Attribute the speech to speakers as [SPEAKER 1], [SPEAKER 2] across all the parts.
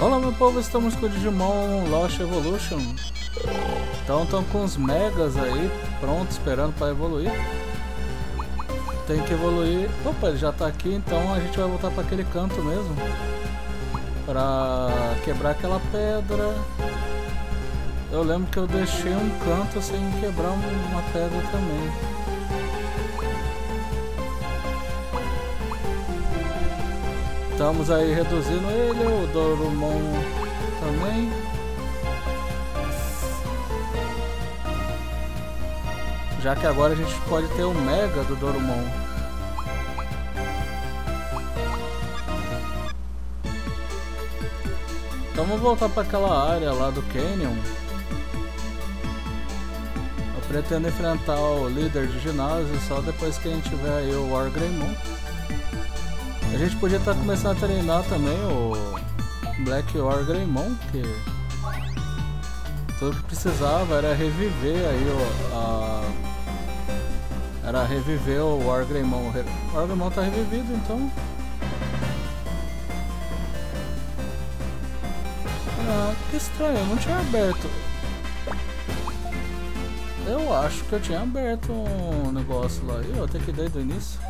[SPEAKER 1] Olá meu povo, estamos com o Digimon Lost Evolution. Então estão com os megas aí, prontos, esperando para evoluir. Tem que evoluir. Opa, ele já está aqui, então a gente vai voltar para aquele canto mesmo. Para quebrar aquela pedra. Eu lembro que eu deixei um canto sem quebrar uma pedra também. Estamos aí reduzindo ele, o Dorumon também. Já que agora a gente pode ter o Mega do Dorumon. Então vamos voltar para aquela área lá do Canyon. Eu pretendo enfrentar o líder de ginásio só depois que a gente tiver aí o Wargreymon. A gente podia estar tá começando a treinar também o Black War Greymon, que tudo que precisava era reviver aí o, a, era reviver o War Greymon. O War Greymon tá revivido, então Ah, que estranho, eu não tinha aberto. Eu acho que eu tinha aberto um negócio lá. Eu até que desde o início.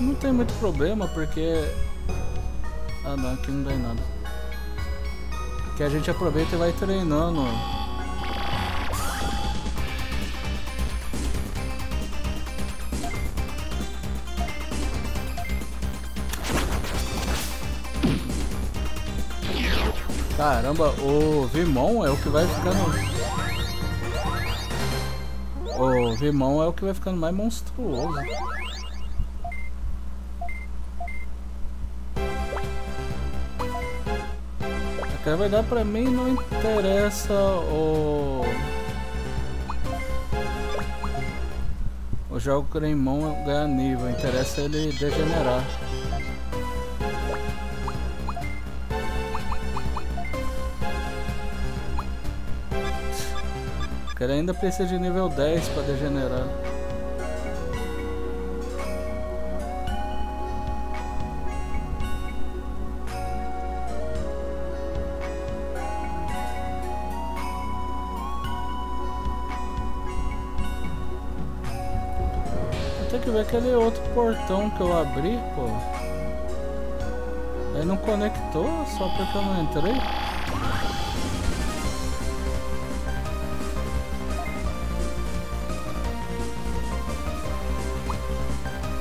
[SPEAKER 1] Não tem muito problema porque... Ah não, aqui não dá em nada. Que a gente aproveita e vai treinando. Caramba, o Vimon é o que vai ficando... O Vimon é o que vai ficando mais monstruoso. Na verdade, pra mim não interessa o... O jogo Greymon ganhar nível, interessa ele degenerar. Ele ainda precisa de nível 10 para degenerar. Aquele outro portão que eu abri, pô. Aí não conectou só porque eu não entrei.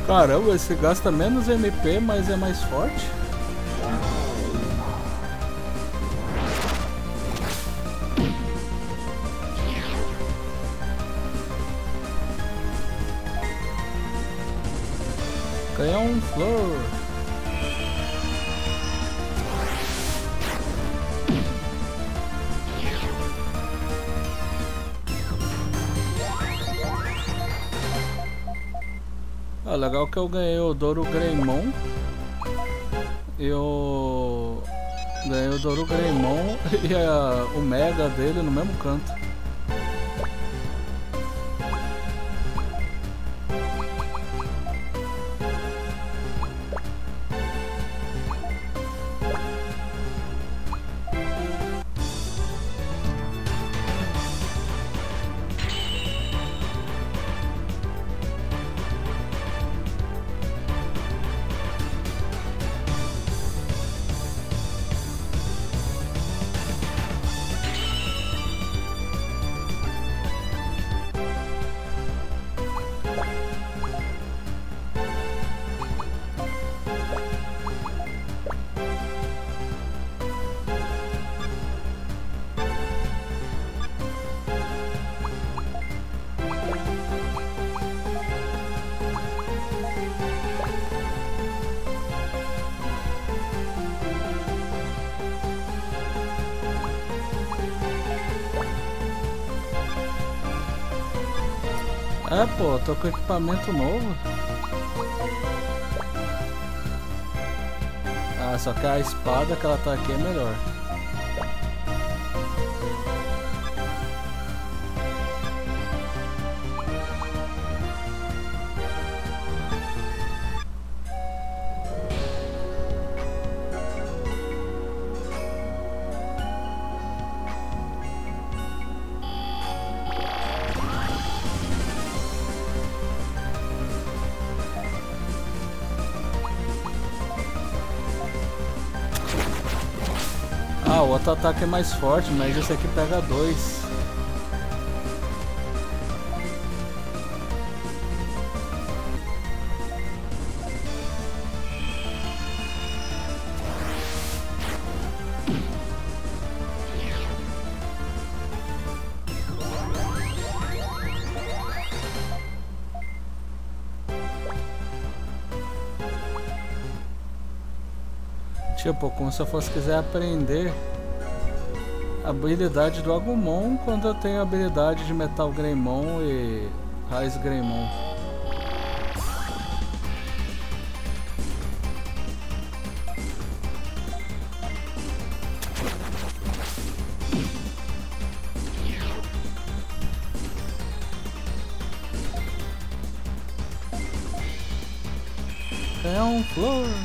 [SPEAKER 1] Caramba, esse gasta menos MP, mas é mais forte. Flor. Ah, legal que eu ganhei o Douro Greymon. Eu ganhei o Douro Greymon e a, o Mega dele no mesmo canto. É, pô, tô com equipamento novo. Ah, só que a espada que ela tá aqui é melhor. Outro ataque é mais forte, mas esse aqui pega dois. Tipo, como se eu fosse quiser aprender habilidade do Agumon quando eu tenho a habilidade de Metal Greymon e Raiz Greymon. É um flor.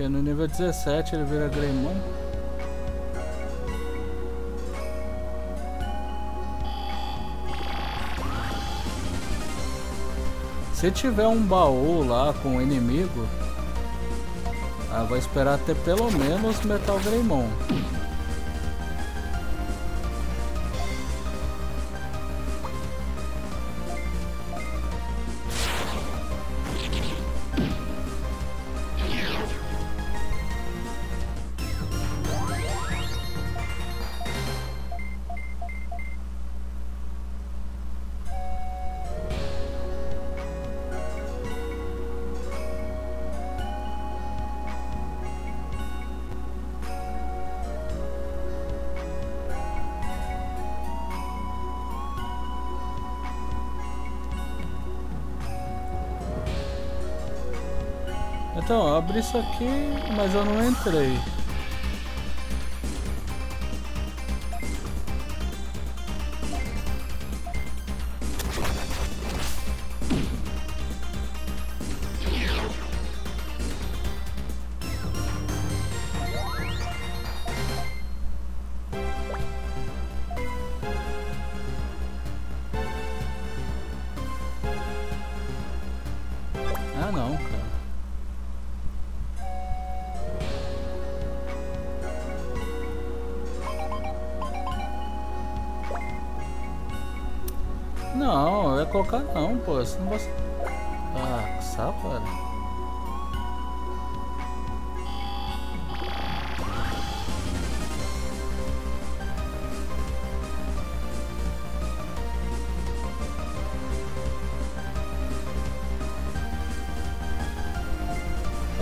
[SPEAKER 1] Acho que é no nível 17 ele vira Greymon. Se tiver um baú lá com um inimigo, ah, vai esperar ter pelo menos Metal Greymon. Então, abri isso aqui, mas eu não entrei. Colocar não, pô. Esse negócio. Ah, que sapo.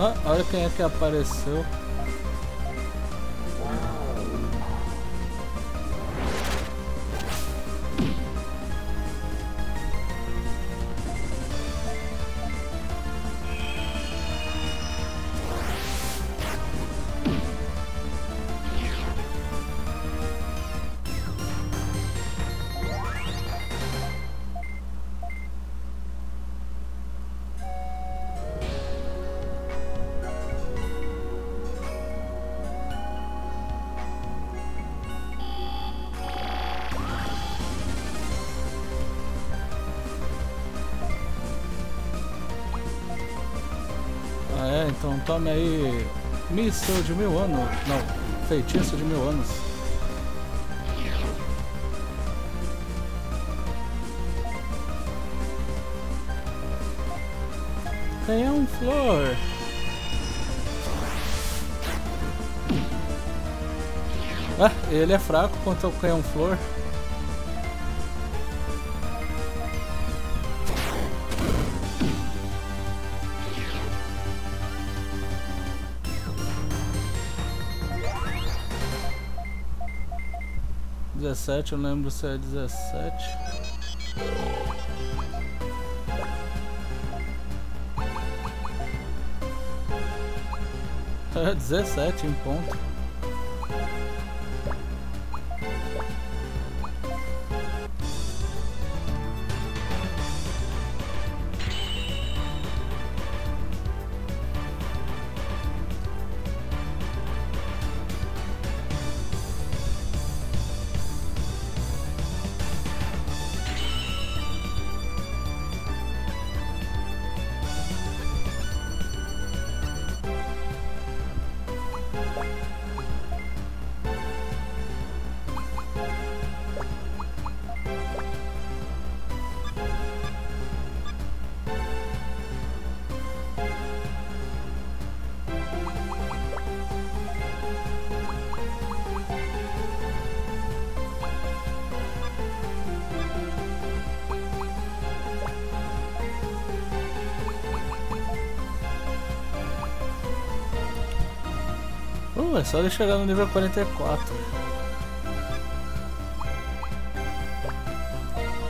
[SPEAKER 1] Ah, olha quem é que apareceu. Então tome aí míssil de mil anos. Não, feitiço de mil anos. Canhão flor. Ah, ele é fraco contra o canhão flor. Dezessete, eu lembro se é dezessete. É dezessete em ponto. Não, é só ele chegar no nível 44.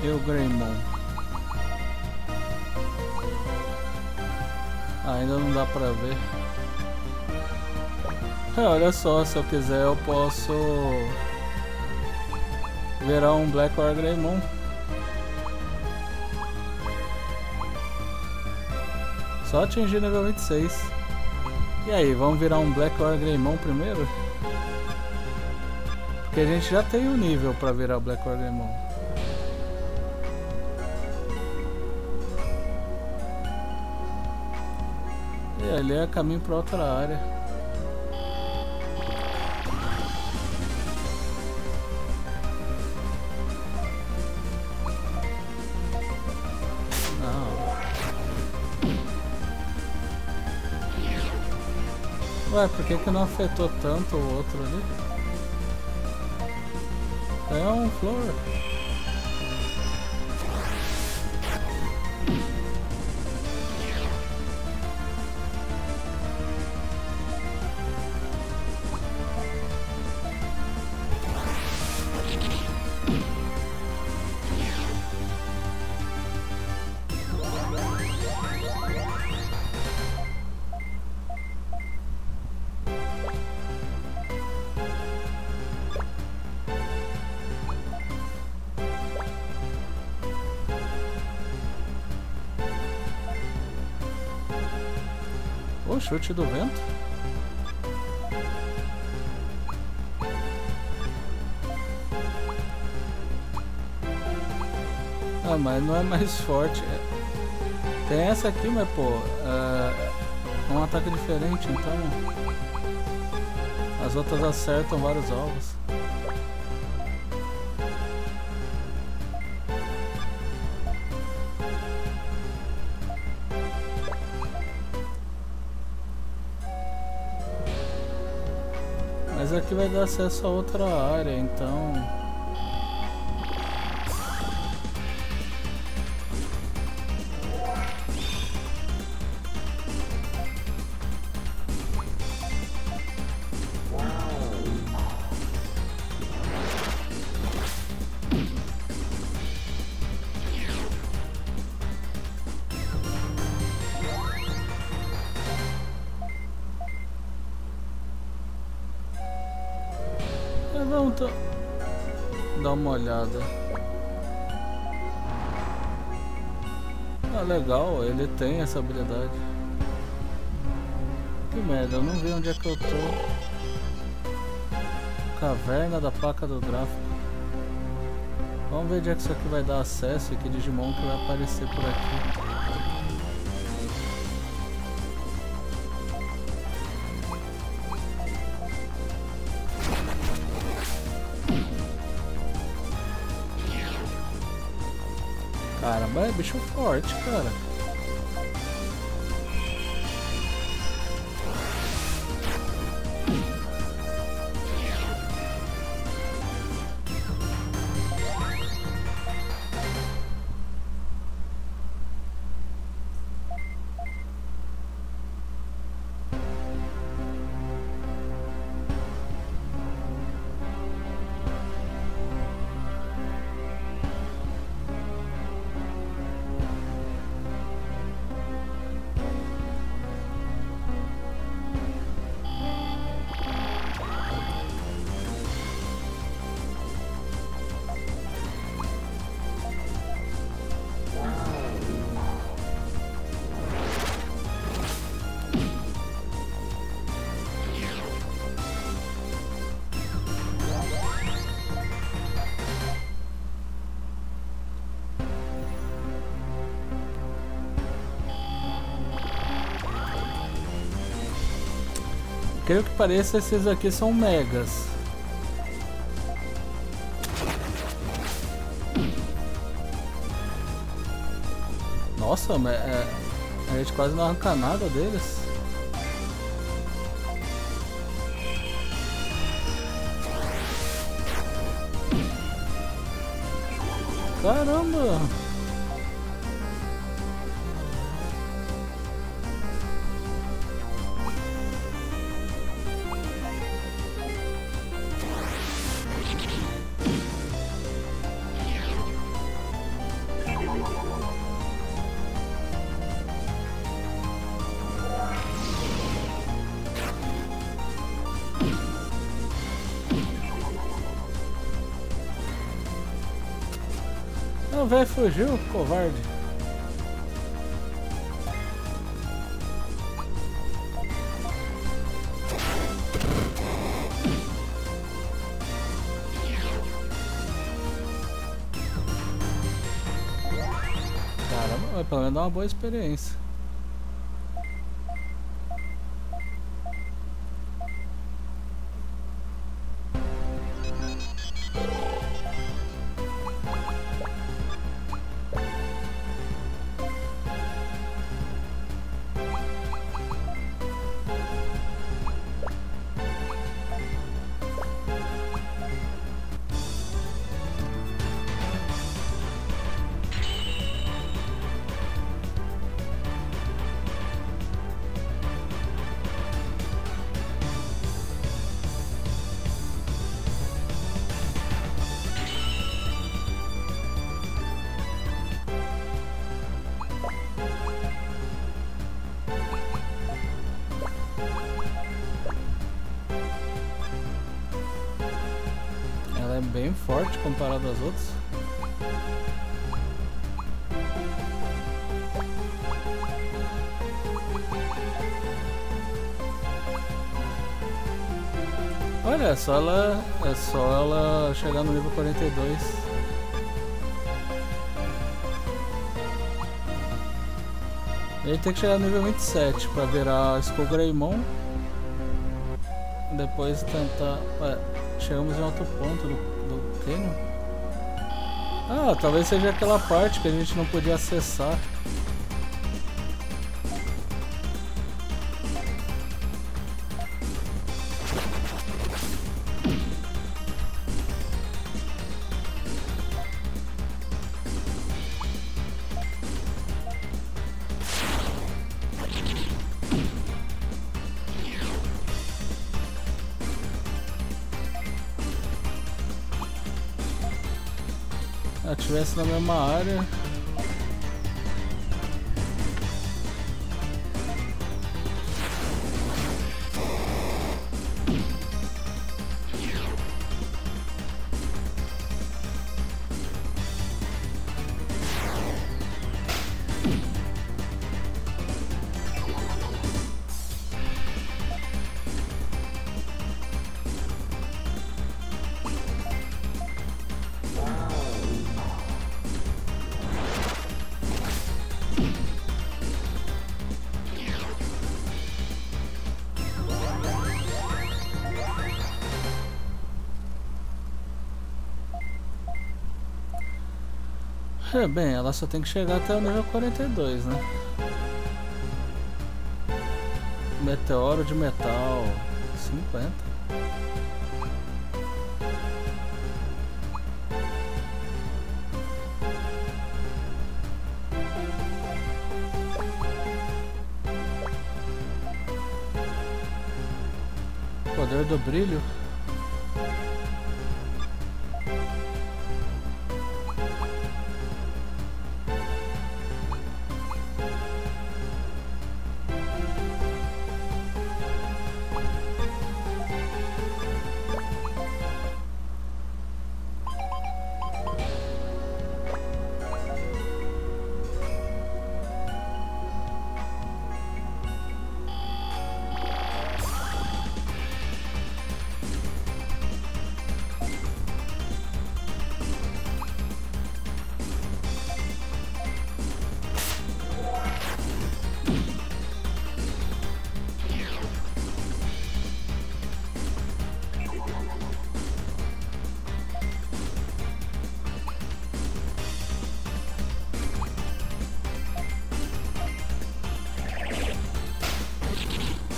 [SPEAKER 1] E o Greymon? Ainda não dá pra ver. É, olha só, se eu quiser eu posso virar um Black or Greymon. Só atingir nível 26. E aí, vamos virar um Black or Greymon primeiro? Porque a gente já tem o um nível para virar Black or Greymon. E ali é caminho para outra área. Ué, por que, que não afetou tanto o outro ali? É um flor. Chute do vento? Ah, mas não é mais forte. Tem essa aqui, mas pô, é, é um ataque diferente, então as outras acertam vários alvos. Aqui vai dar acesso a outra área, então... Ah, legal, ele tem essa habilidade. Que merda, eu não vi onde é que eu tô. Caverna da placa do gráfico. Vamos ver onde é que isso aqui vai dar acesso e que Digimon que vai aparecer por aqui. Caramba, é bicho forte, cara. Creio que pareça esses aqui são megas. Nossa, é, a gente quase não arranca nada deles. Caramba! Velho fugiu, covarde. Caramba, pelo menos dá uma boa experiência. Comparada às outras. Olha, é só ela, é só ela chegar no nível 42. Ele tem que chegar no nível 27 para virar Skull Greymon. Depois tentar. Ué, chegamos em outro ponto do Ah, talvez seja aquela parte que a gente não podia acessar. É, bem, ela só tem que chegar até o nível 42, né? Meteoro de metal 50. Poder do brilho.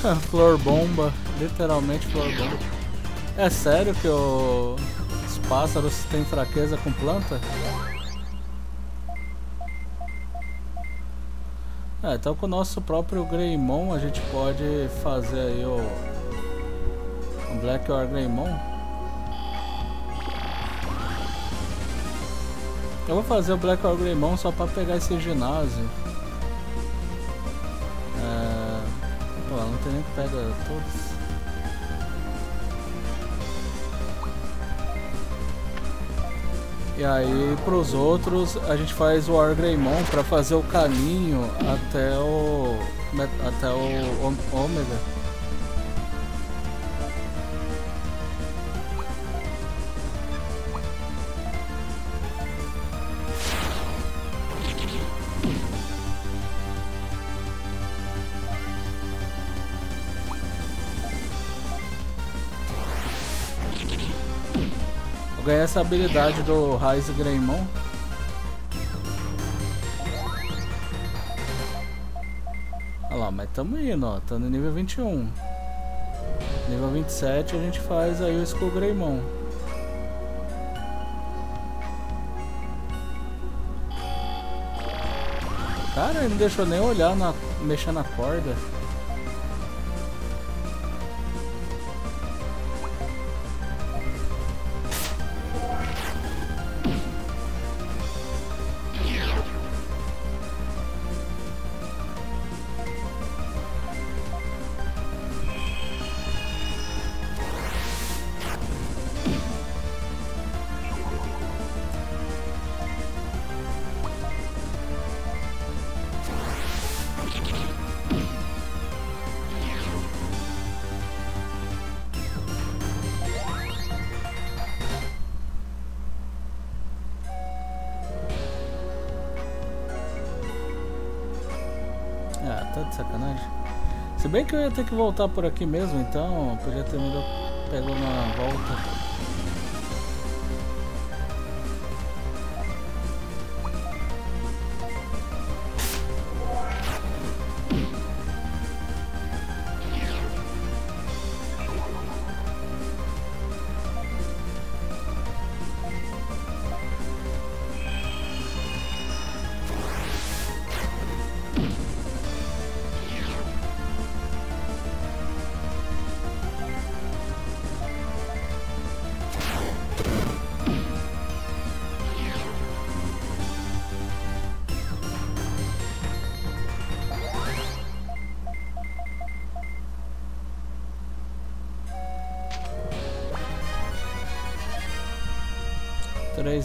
[SPEAKER 1] flor bomba, literalmente flor bomba. É sério que o... os pássaros têm fraqueza com planta? É, então com o nosso próprio Greymon a gente pode fazer aí o, o Black Or Greymon. Eu vou fazer o Black Or Greymon só para pegar esse ginásio. Tem nem pega todos. E aí pros outros a gente faz o Argreymon para fazer o caminho até o até o Ômega. Essa habilidade do Raiz Greymon. Olha lá, mas tamo indo, ó. Tá no nível 21. Nível 27 a gente faz aí o Skull Greymon. Cara, ele não deixou nem olhar na. mexer na corda. Bem que eu ia ter que voltar por aqui mesmo, então podia ter melhor pego uma volta.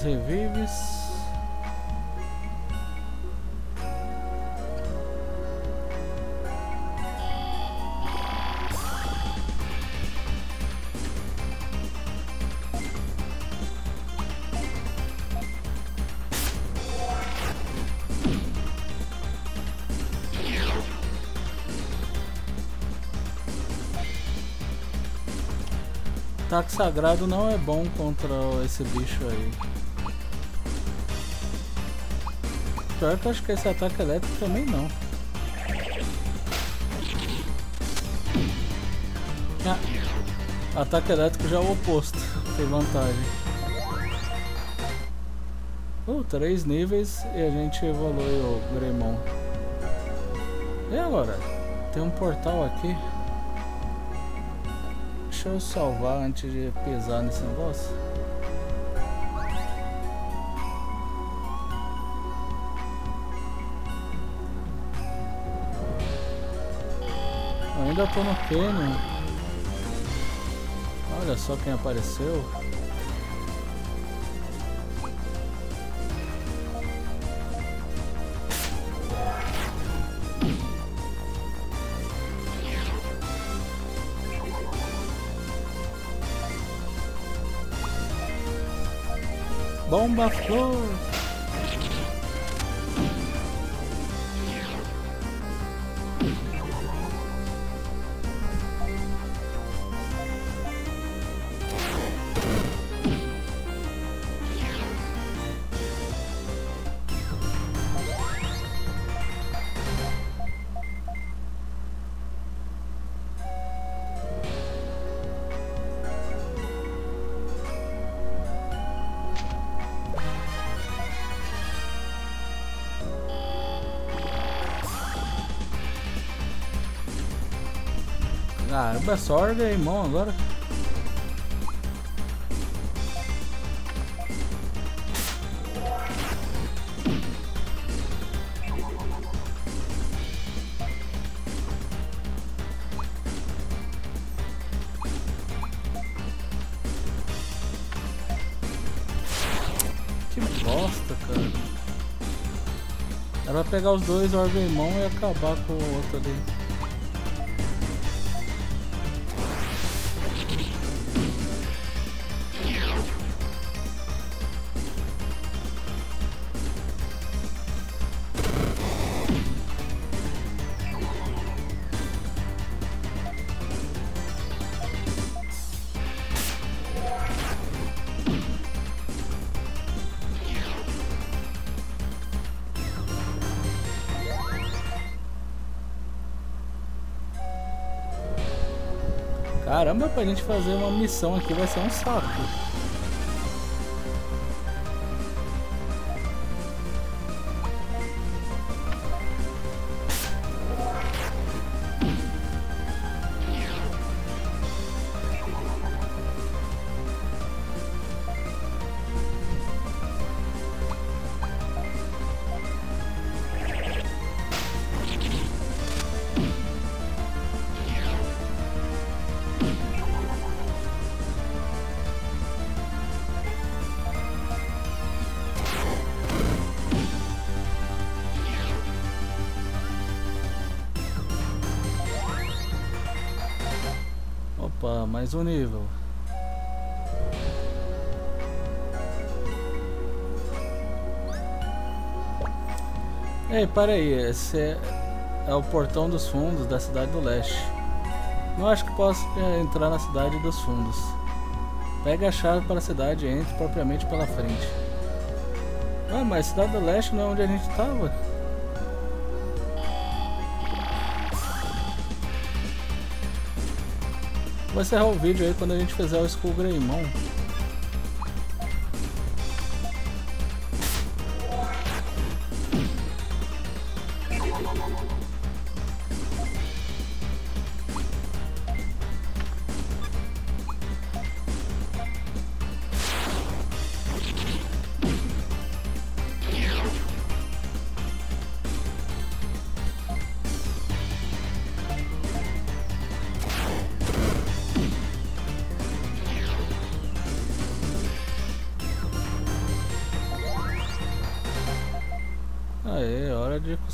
[SPEAKER 1] Revives. Ataque sagrado não é bom contra esse bicho aí. Pior que eu acho que esse ataque elétrico também não. Ah, ataque elétrico já é o oposto. Tem vantagem. Uh, três níveis e a gente evolui o Greymon. E agora? Tem um portal aqui. Deixa eu salvar antes de pisar nesse negócio. Ainda tô no Canyon. Olha só quem apareceu. Bomba Flor! Caramba, é só irmão, agora. Que bosta, cara. Era pegar os dois Orgrimmon e acabar com o outro ali. Caramba, pra gente fazer uma missão aqui vai ser um saco. Mais um nível. Ei, para aí, esse é, é, o portão dos fundos da cidade do leste. Não acho que possa é, entrar na cidade dos fundos. Pegue a chave para a cidade e entre propriamente pela frente. Ah, mas cidade do leste não é onde a gente estava? Vou encerrar o vídeo aí quando a gente fizer o Skull Greymon.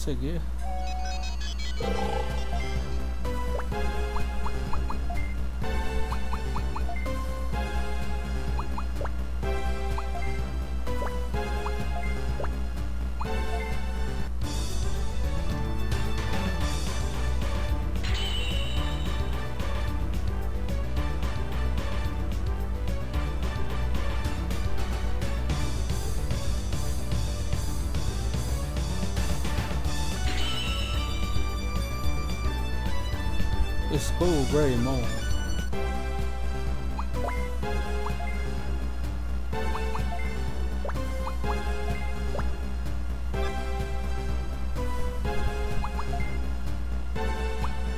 [SPEAKER 1] Hora Greymon.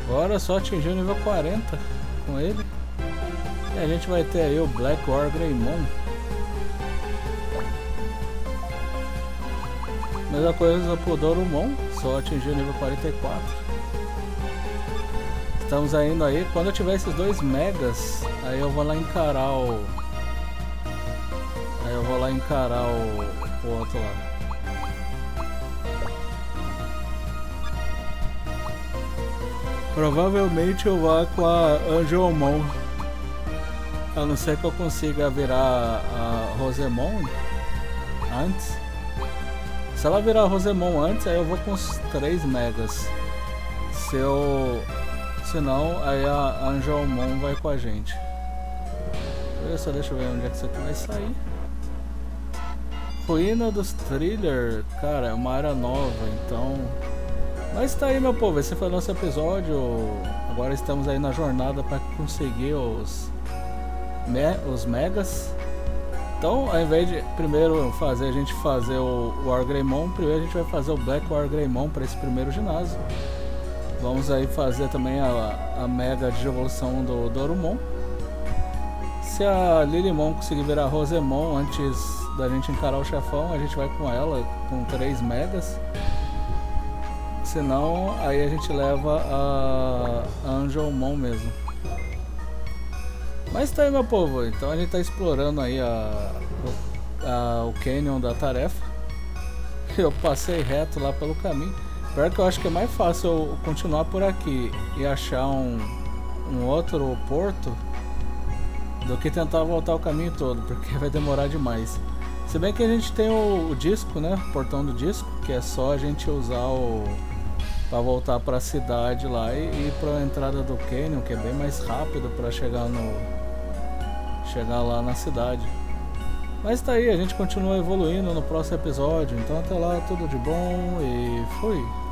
[SPEAKER 1] Agora só atingir o nível 40 com ele. E a gente vai ter aí o Black War Greymon. Mesma coisa pro Dorumon, só atingir o nível 44. Estamos indo aí. Quando eu tiver esses dois megas, aí eu vou lá encarar o. Aí eu vou lá encarar o, o outro lá. Provavelmente eu vá com a Angelmon. A não ser que eu consiga virar a Rosemon antes. Se ela virar a Rosemon antes, aí eu vou com os 3 megas. Se eu Senão, aí a Angelmon vai com a gente. Só deixa eu ver onde é que isso aqui vai sair. Ruína dos Thriller, cara, é uma área nova, então... Mas tá aí, meu povo, esse foi o nosso episódio. Agora estamos aí na jornada para conseguir os, me os megas. Então, ao invés de primeiro fazer a gente fazer o War Greymon, primeiro a gente vai fazer o Black War Greymon para esse primeiro ginásio. Vamos aí fazer também a, a mega de evolução do Dorumon. Se a Lilimon conseguir virar Rosemon antes da gente encarar o chefão, a gente vai com ela com 3 megas. Senão, aí a gente leva a, a Angelmon mesmo. Mas tá aí meu povo, então a gente tá explorando aí a, a, o canyon da tarefa. Eu passei reto lá pelo caminho. Pior que eu acho que é mais fácil eu continuar por aqui e achar um, um outro porto do que tentar voltar o caminho todo, porque vai demorar demais. Se bem que a gente tem o, o disco, né? O portão do disco, que é só a gente usar o para voltar para a cidade lá e, e para a entrada do canyon, que é bem mais rápido para chegar no chegar lá na cidade. Mas tá aí, a gente continua evoluindo no próximo episódio. Então até lá, tudo de bom e fui.